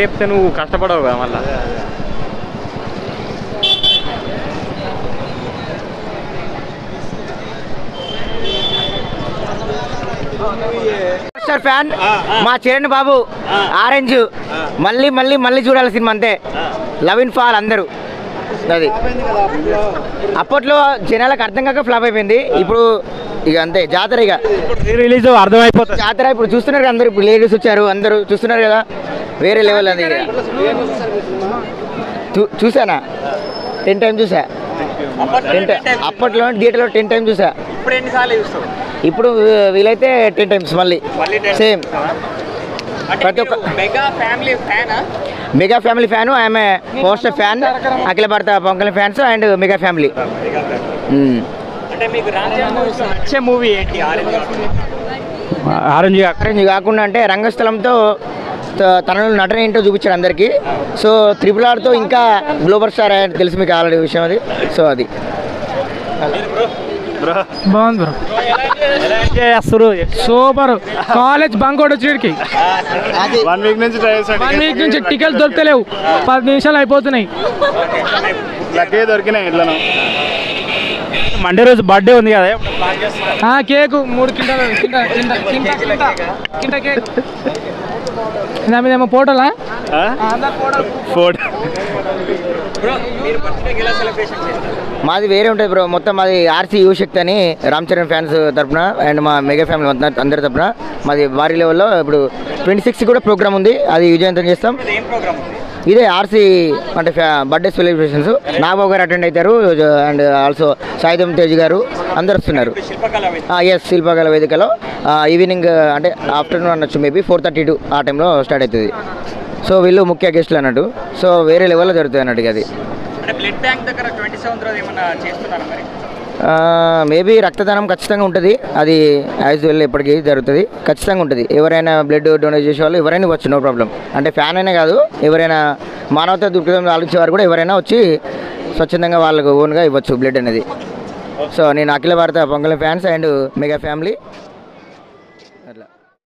లేపితే నువ్వు కష్టపడవు కదా మళ్ళీ? ఫ్యాన్ మా చిరణ్ బాబు ఆరెంజ్. మళ్ళీ మళ్ళీ మళ్ళీ చూడాలి సినిమా అంతే. లవ్ ఇన్ ఫాల్ అందరూ. అది అప్పట్లో జనాలకు అర్థం కాక ఫ్లాప్ అయిపోయింది. ఇప్పుడు ఇక అంతే జాతర ఇక. రిలీజ్ అర్థమైపోతుంది. జాతర ఇప్పుడు చూస్తున్నారు కదా అందరూ ఇప్పుడు లేడీస్ వచ్చారు అందరూ చూస్తున్నారు కదా. వేరే లెవెల్ అది చూసానా? టెన్ టైం చూసా? టెన్ అప్పట్లో థియేటర్లో టెన్ టైం చూసా. ఇప్పుడు ఎన్నిసార్లు చూస్తావు ఇప్పుడు వీలైతే టెన్ టైమ్స్ మళ్ళీ సేమ్ ప్రతి ఒక్క మెగా ఫ్యామిలీ ఫ్యానా మెగా ఫ్యామిలీ ఫ్యాన్ ఆమె పోస్టర్ ఫ్యాన్ అఖిల భారత Kalyan fans and mega family. అంటే మీకు రాజ్యాంగ నచ్చే మూవీ ఏంటి? ఆరెంజ్ ఆరెంజ్ కాకుండా అంటే రంగస్థలంతో తనలో నటన ఏంటో చూపించాడు అందరికీ. సో త్రిపుల్ ఆర్తో ఇంకా గ్లోబల్ స్టార్ అని తెలిసి మీకు ఆల్రెడీ విషయం అది. సో అది. బాగుంది బ్రో. చేస్తారు? సూపర్. కాలేజ్ బంక్ కూడా వచ్చేటికి. వన్ వీక్ నుంచి వన్ వీక్ నుంచి టికెట్లు దొరకలేవు. పది నిమిషాలు అయిపోతున్నాయి. లక్కీ దొరికినాయి ఇట్లా మండే రోజు బర్త్డే ఉంది కదా కేక్ మూడు కింటాలు కింట కేక్. దాని మీద ఏమో ఫోటోలా మాది వేరే ఉంటుంది బ్రో మొత్తం మాది ఆర్సీ యువశక్తి అని రామ్ చరణ్ ఫ్యాన్స్ తరపున అండ్ మా మెగా ఫ్యామిలీ మొత్తం అందరి తరపున. మాది భారీ లెవెల్లో ఇప్పుడు ట్వంటీ సిక్స్ కూడా ప్రోగ్రామ్ ఉంది. అది విజయవంతం చేస్తాం. ఏం ప్రోగ్రామ్ ఉంది ఇదే ఆర్సీ అంటే బర్త్డే సెలబ్రేషన్స్ నాగబాబు గారు అటెండ్ అవుతారు అండ్ ఆల్సో సాయిధం తేజ్ గారు అందరు వస్తున్నారు. ఎస్ శిల్పకళ వేదికలో. ఈవినింగ్ అంటే ఆఫ్టర్నూన్ అనొచ్చు మేబీ ఫోర్ థర్టీ టూ ఆ టైంలో స్టార్ట్ అవుతుంది సో వీళ్ళు ముఖ్య గెస్టులు అన్నట్టు. సో వేరే లెవెల్లో జరుగుతుంది అన్నట్టు ఇది. అది బ్లడ్ బ్యాంక్ దగ్గర ట్వంటీ సెవెంత్ రోజు ఏమన్నా చేస్తున్నారా మరి? మేబీ రక్తదానం ఖచ్చితంగా ఉంటుంది. అది యాజ్ వెల్ ఇప్పటికీ జరుగుతుంది. ఖచ్చితంగా ఉంటుంది. ఎవరైనా బ్లడ్ డొనేట్ చేసే వాళ్ళు ఎవరైనా ఇవ్వచ్చు నో ప్రాబ్లం. అంటే ఫ్యాన్ అయినా కాదు ఎవరైనా మానవతా దృక్పథం ఆలోచించేవారు కూడా ఎవరైనా వచ్చి స్వచ్ఛందంగా వాళ్ళకు ఓన్గా ఇవ్వచ్చు బ్లడ్ అనేది. సో నేను అఖిల భారత Pongal fans and mega family.